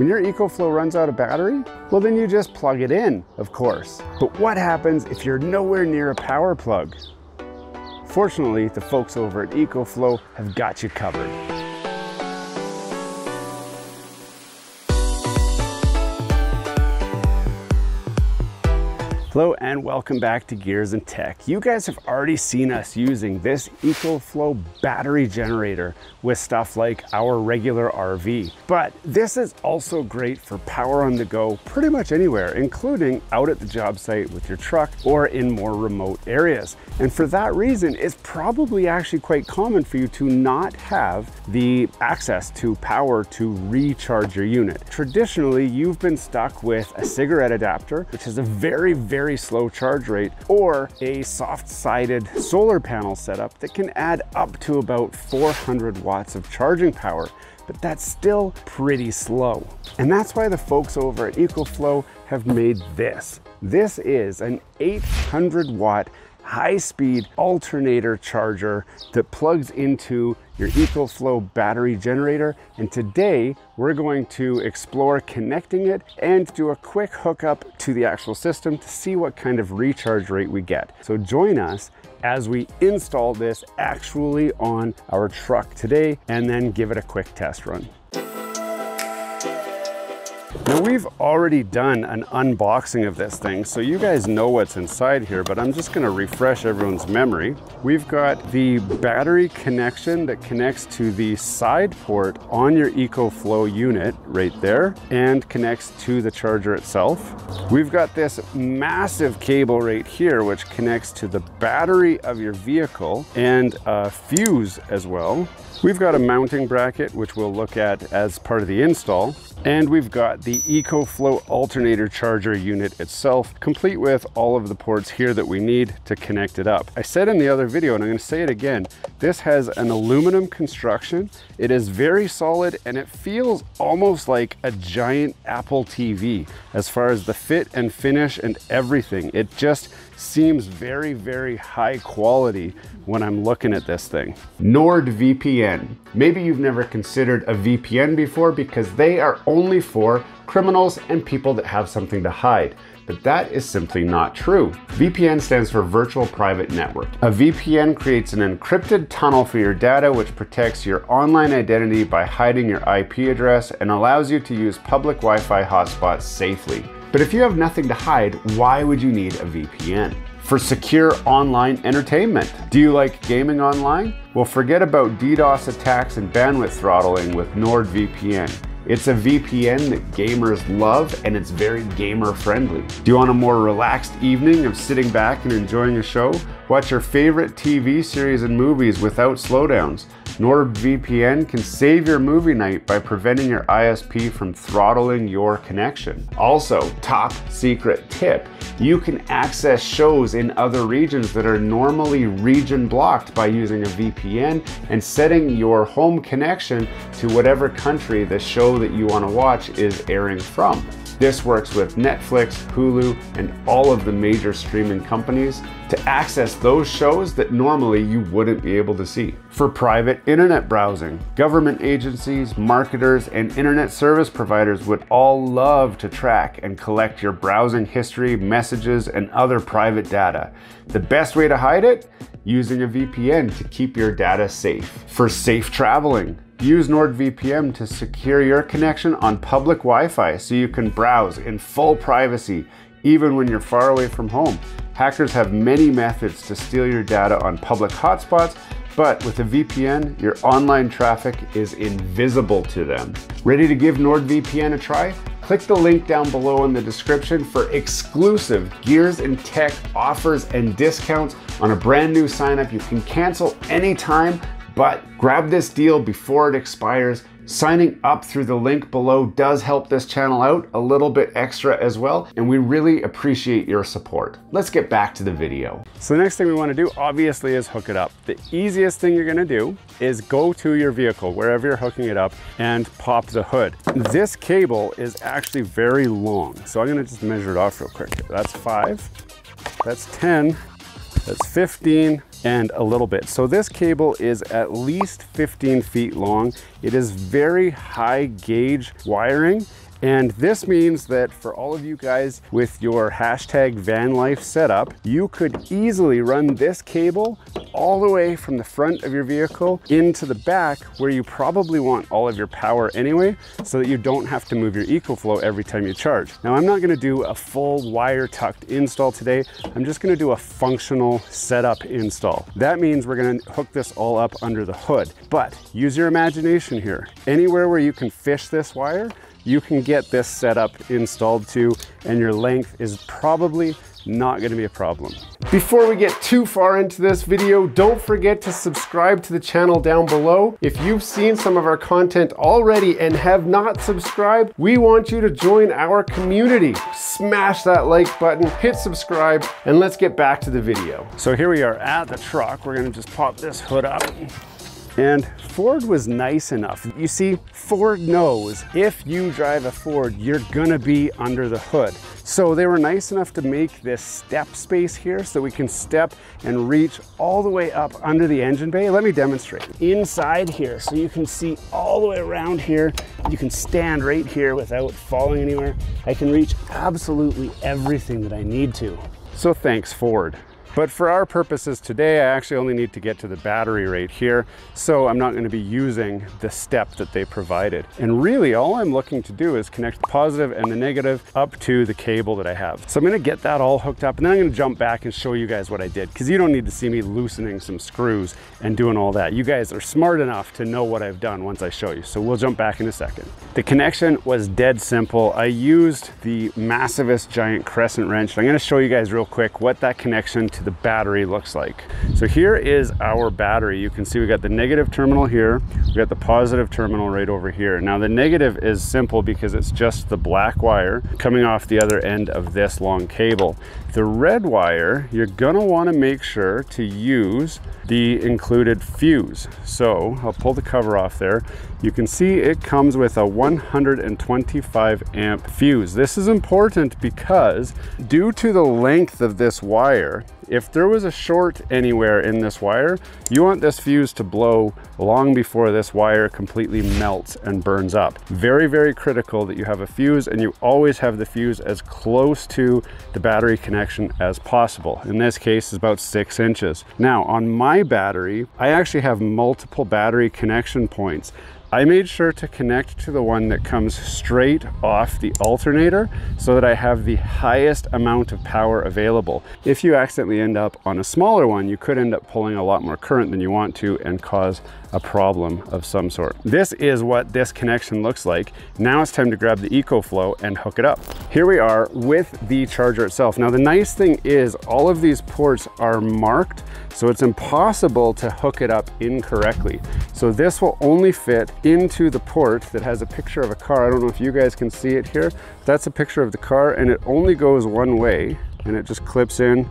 When your EcoFlow runs out of battery, well then you just plug it in, of course. But what happens if you're nowhere near a power plug? Fortunately, the folks over at EcoFlow have got you covered. Hello and welcome back to Gears and Tech. You guys have already seen us using this EcoFlow battery generator with stuff like our regular RV. But this is also great for power on the go pretty much anywhere, including out at the job site with your truck or in more remote areas. And for that reason, it's probably actually quite common for you to not have the access to power to recharge your unit. Traditionally, you've been stuck with a cigarette adapter, which is a very, very very slow charge rate, or a soft-sided solar panel setup that can add up to about 400 watts of charging power but that's still pretty slow. And that's why the folks over at EcoFlow have made this. This is an 800 watt high-speed alternator charger that plugs into your EcoFlow battery generator. And today we're going to explore connecting it and do a quick hookup to the actual system to see what kind of recharge rate we get. So join us as we install this actually on our truck today and then give it a quick test run. Now we've already done an unboxing of this thing, so you guys know what's inside here, but I'm just gonna refresh everyone's memory. We've got the battery connection that connects to the side port on your EcoFlow unit right there and connects to the charger itself. We've got this massive cable right here, which connects to the battery of your vehicle and a fuse as well. We've got a mounting bracket, which we'll look at as part of the install. And we've got the EcoFlow alternator charger unit itself, complete with all of the ports here that we need to connect it up. I said in the other video, and I'm gonna say it again, this has an aluminum construction. It is very solid and it feels almost like a giant Apple TV as far as the fit and finish and everything. It just seems very, very high quality when I'm looking at this thing. NordVPN. Maybe you've never considered a VPN before because they are only for criminals and people that have something to hide but that is simply not true. VPN stands for Virtual Private Network. A VPN creates an encrypted tunnel for your data which protects your online identity by hiding your IP address and allows you to use public Wi-Fi hotspots safely. But if you have nothing to hide, why would you need a VPN? For secure online entertainment. Do you like gaming online? Well, forget about DDoS attacks and bandwidth throttling with NordVPN. It's a VPN that gamers love and it's very gamer friendly. Do you want a more relaxed evening of sitting back and enjoying a show? Watch your favorite TV series and movies without slowdowns. NordVPN can save your movie night by preventing your ISP from throttling your connection. Also, top secret tip, you can access shows in other regions that are normally region blocked by using a VPN and setting your home connection to whatever country the show that you want to watch is airing from. This works with Netflix, Hulu, and all of the major streaming companies to access those shows that normally you wouldn't be able to see. For private internet browsing, government agencies, marketers, and internet service providers would all love to track and collect your browsing history, messages, and other private data. The best way to hide it? Using a VPN to keep your data safe. For safe traveling, Use NordVPN to secure your connection on public Wi-Fi so you can browse in full privacy even when you're far away from home. Hackers have many methods to steal your data on public hotspots, but with a VPN, your online traffic is invisible to them. Ready to give NordVPN a try? Click the link down below in the description for exclusive Gears and Tech offers and discounts on a brand new sign up. You can cancel anytime but grab this deal before it expires. Signing up through the link below does help this channel out a little bit extra as well, and we really appreciate your support. Let's get back to the video. So the next thing we wanna do, obviously, is hook it up. The easiest thing you're gonna do is go to your vehicle, wherever you're hooking it up, and pop the hood. This cable is actually very long, so I'm gonna just measure it off real quick. That's five, that's 10, that's 15, and a little bit. So this cable is at least 15 feet long. It is very high gauge wiring And this means that for all of you guys with your hashtag van life setup, you could easily run this cable all the way from the front of your vehicle into the back where you probably want all of your power anyway, so that you don't have to move your EcoFlow every time you charge. Now I'm not gonna do a full wire tucked install today. I'm just gonna do a functional setup install. That means we're gonna hook this all up under the hood. But use your imagination here. Anywhere where you can fish this wire, you can get this setup installed to, and your length is probably not gonna be a problem. Before we get too far into this video, don't forget to subscribe to the channel down below. If you've seen some of our content already and have not subscribed, we want you to join our community. Smash that like button, hit subscribe, and let's get back to the video. So here we are at the truck. We're gonna just pop this hood up. And Ford was nice enough. You see, Ford knows if you drive a Ford, you're gonna be under the hood. So they were nice enough to make this step space here so we can step and reach all the way up under the engine bay. Let me demonstrate. Inside here, so you can see all the way around here. You can stand right here without falling anywhere. I can reach absolutely everything that I need to. So thanks, Ford. But for our purposes today, I actually only need to get to the battery right here. So I'm not gonna be using the step that they provided. And really all I'm looking to do is connect the positive and the negative up to the cable that I have. So I'm gonna get that all hooked up and then I'm gonna jump back and show you guys what I did because you don't need to see me loosening some screws and doing all that. You guys are smart enough to know what I've done once I show you. So we'll jump back in a second. The connection was dead simple. I used the massivest giant crescent wrench. I'm gonna show you guys real quick what that connection to the battery looks like. So here is our battery. You can see we got the negative terminal here. We got the positive terminal right over here. Now the negative is simple because it's just the black wire coming off the other end of this long cable. The red wire, you're gonna wanna make sure to use the included fuse. So I'll pull the cover off there. You can see it comes with a 125 amp fuse. This is important because due to the length of this wire, if there was a short anywhere in this wire, you want this fuse to blow long before this wire completely melts and burns up. Very, very critical that you have a fuse and you always have the fuse as close to the battery connection as possible. In this case, is about six inches. Now, on my battery, I actually have multiple battery connection points. I made sure to connect to the one that comes straight off the alternator so that I have the highest amount of power available. If you accidentally end up on a smaller one, you could end up pulling a lot more current than you want to and cause a problem of some sort. This is what this connection looks like. Now it's time to grab the EcoFlow and hook it up. Here we are with the charger itself. Now the nice thing is all of these ports are marked so it's impossible to hook it up incorrectly. So this will only fit into the port that has a picture of a car. I don't know if you guys can see it here. That's a picture of the car and it only goes one way and it just clips in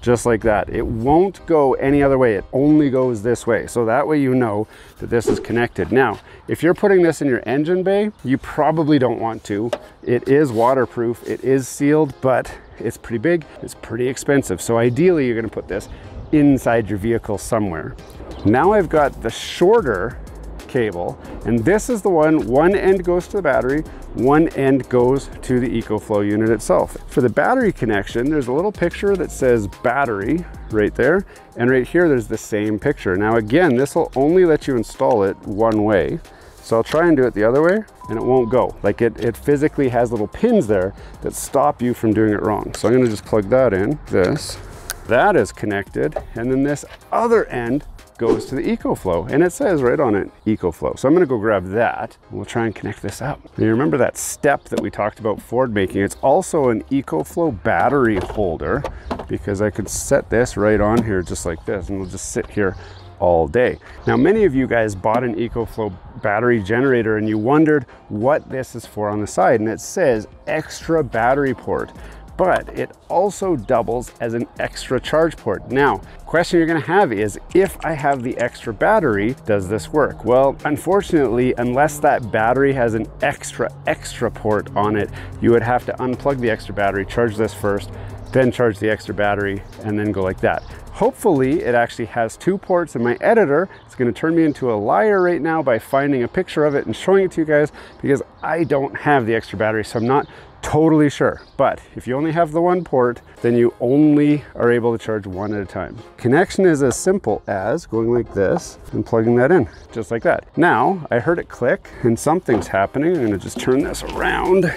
just like that. It won't go any other way. It only goes this way. So that way you know that this is connected. Now, if you're putting this in your engine bay, you probably don't want to. It is waterproof, it is sealed, but it's pretty big, it's pretty expensive. So ideally you're gonna put this inside your vehicle somewhere. Now I've got the shorter cable and this is the one, one end goes to the battery, one end goes to the EcoFlow unit itself. For the battery connection, there's a little picture that says battery right there. And right here, there's the same picture. Now again, this will only let you install it one way. So I'll try and do it the other way and it won't go. Like it, it physically has little pins there that stop you from doing it wrong. So I'm gonna just plug that in, this, that is connected. And then this other end goes to the EcoFlow and it says right on it, EcoFlow. So I'm gonna go grab that. And we'll try and connect this up. And you remember that step that we talked about Ford making? It's also an EcoFlow battery holder because I could set this right on here just like this and we'll just sit here all day. Now, many of you guys bought an EcoFlow battery generator and you wondered what this is for on the side and it says extra battery port but it also doubles as an extra charge port. Now, question you're gonna have is, if I have the extra battery, does this work? Well, unfortunately, unless that battery has an extra, extra port on it, you would have to unplug the extra battery, charge this first, then charge the extra battery, and then go like that. Hopefully it actually has two ports in my editor. Going to turn me into a liar right now by finding a picture of it and showing it to you guys because I don't have the extra battery, so I'm not totally sure. But if you only have the one port, then you only are able to charge one at a time. Connection is as simple as going like this and plugging that in, just like that. Now, I heard it click and something's happening. I'm gonna just turn this around.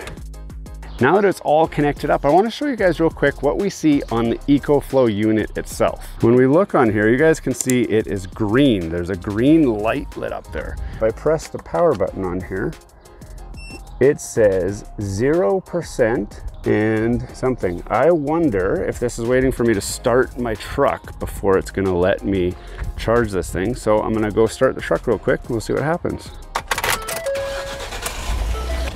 Now that it's all connected up, I wanna show you guys real quick what we see on the EcoFlow unit itself. When we look on here, you guys can see it is green. There's a green light lit up there. If I press the power button on here, it says 0% and something. I wonder if this is waiting for me to start my truck before it's gonna let me charge this thing. So I'm gonna go start the truck real quick and we'll see what happens.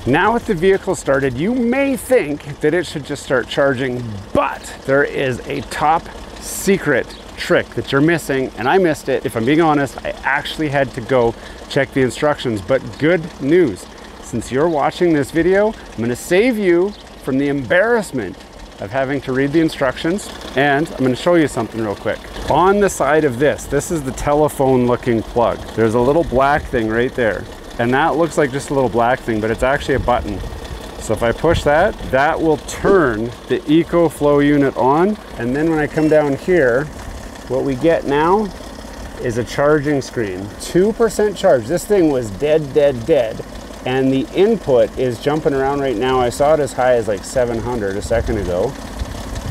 Now with the vehicle started, you may think that it should just start charging, but there is a top secret trick that you're missing, and I missed it. If I'm being honest, I actually had to go check the instructions, but good news. Since you're watching this video, I'm gonna save you from the embarrassment of having to read the instructions, and I'm gonna show you something real quick. On the side of this, this is the telephone looking plug. There's a little black thing right there. And that looks like just a little black thing, but it's actually a button. So if I push that, that will turn the EcoFlow unit on. And then when I come down here, what we get now is a charging screen. 2% charge. This thing was dead, dead, dead. And the input is jumping around right now. I saw it as high as like 700 a second ago.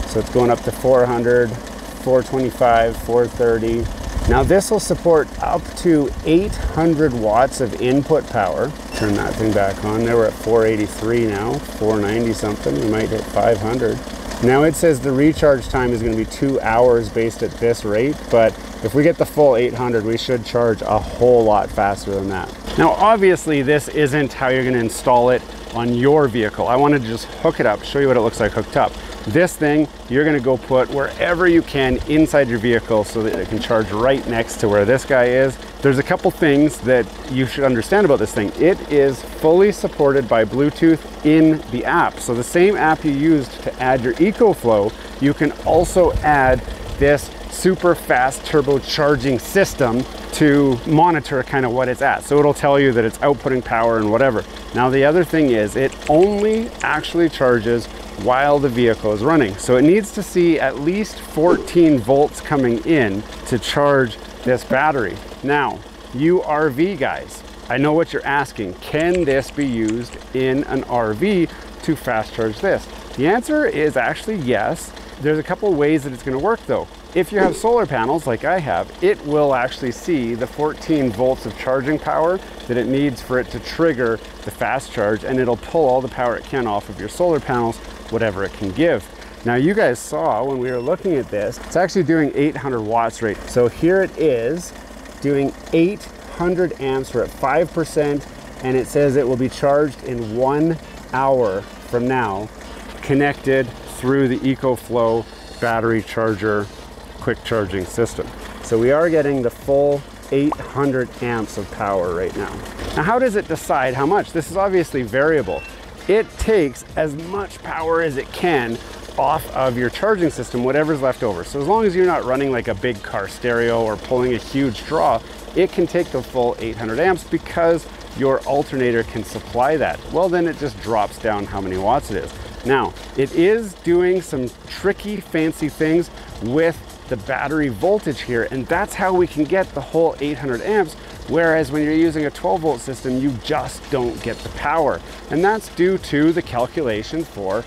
So it's going up to 400, 425, 430. Now this will support up to 800 watts of input power. Turn that thing back on. There we're at 483 now, 490 something. We might hit 500. Now it says the recharge time is going to be two hours based at this rate, but if we get the full 800, we should charge a whole lot faster than that. Now obviously this isn't how you're going to install it on your vehicle. I wanted to just hook it up, show you what it looks like hooked up. This thing, you're gonna go put wherever you can inside your vehicle so that it can charge right next to where this guy is. There's a couple things that you should understand about this thing. It is fully supported by Bluetooth in the app. So the same app you used to add your EcoFlow, you can also add this super fast turbocharging system to monitor kind of what it's at. So it'll tell you that it's outputting power and whatever. Now the other thing is it only actually charges while the vehicle is running. So it needs to see at least 14 volts coming in to charge this battery. Now, you RV guys, I know what you're asking. Can this be used in an RV to fast charge this? The answer is actually yes. There's a couple ways that it's gonna work though. If you have solar panels like I have, it will actually see the 14 volts of charging power that it needs for it to trigger the fast charge and it'll pull all the power it can off of your solar panels whatever it can give. Now you guys saw when we were looking at this, it's actually doing 800 watts right. So here it is doing 800 amps. We're at 5% and it says it will be charged in one hour from now, connected through the EcoFlow battery charger quick charging system. So we are getting the full 800 amps of power right now. Now how does it decide how much? This is obviously variable it takes as much power as it can off of your charging system, whatever's left over. So as long as you're not running like a big car stereo or pulling a huge draw, it can take the full 800 amps because your alternator can supply that. Well, then it just drops down how many watts it is. Now, it is doing some tricky, fancy things with the battery voltage here, and that's how we can get the whole 800 amps Whereas when you're using a 12 volt system, you just don't get the power. And that's due to the calculation for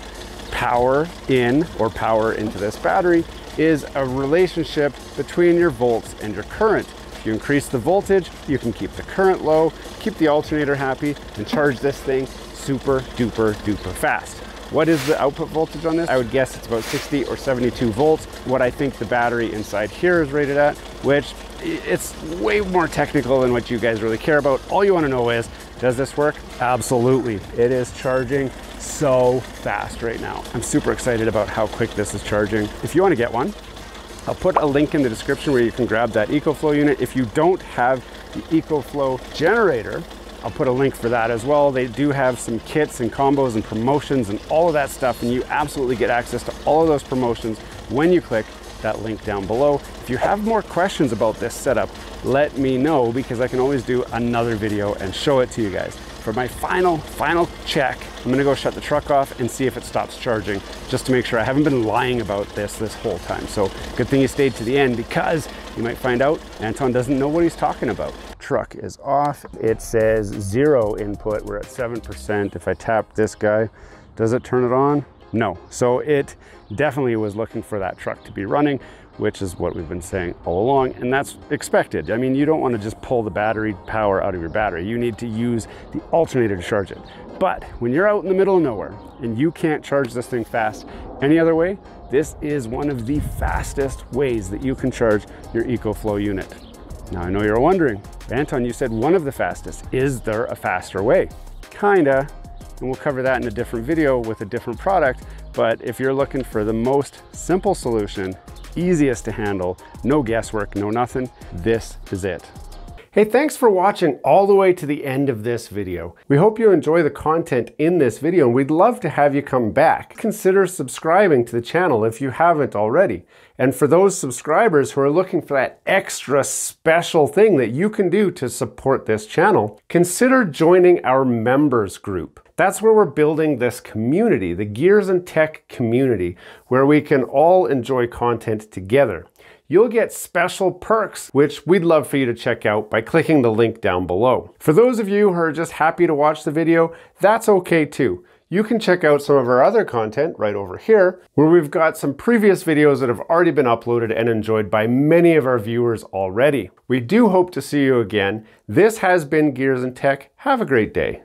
power in or power into this battery is a relationship between your volts and your current. If you increase the voltage, you can keep the current low, keep the alternator happy, and charge this thing super duper duper fast. What is the output voltage on this? I would guess it's about 60 or 72 volts. What I think the battery inside here is rated at, which it's way more technical than what you guys really care about. All you want to know is, does this work? Absolutely. It is charging so fast right now. I'm super excited about how quick this is charging. If you want to get one, I'll put a link in the description where you can grab that EcoFlow unit. If you don't have the EcoFlow generator, I'll put a link for that as well. They do have some kits and combos and promotions and all of that stuff, and you absolutely get access to all of those promotions when you click that link down below. If you have more questions about this setup, let me know because I can always do another video and show it to you guys. For my final, final check, I'm gonna go shut the truck off and see if it stops charging just to make sure I haven't been lying about this this whole time. So good thing you stayed to the end because you might find out Anton doesn't know what he's talking about. Truck is off. It says zero input. We're at 7%. If I tap this guy, does it turn it on? No. So it definitely was looking for that truck to be running which is what we've been saying all along, and that's expected. I mean, you don't want to just pull the battery power out of your battery. You need to use the alternator to charge it. But when you're out in the middle of nowhere and you can't charge this thing fast any other way, this is one of the fastest ways that you can charge your EcoFlow unit. Now I know you're wondering, Anton, you said one of the fastest. Is there a faster way? Kinda, and we'll cover that in a different video with a different product. But if you're looking for the most simple solution easiest to handle, no guesswork, no nothing, this is it. Hey, thanks for watching all the way to the end of this video. We hope you enjoy the content in this video and we'd love to have you come back. Consider subscribing to the channel if you haven't already. And for those subscribers who are looking for that extra special thing that you can do to support this channel, consider joining our members group. That's where we're building this community, the Gears and Tech community, where we can all enjoy content together. You'll get special perks, which we'd love for you to check out by clicking the link down below. For those of you who are just happy to watch the video, that's okay too you can check out some of our other content right over here, where we've got some previous videos that have already been uploaded and enjoyed by many of our viewers already. We do hope to see you again. This has been Gears and Tech. Have a great day.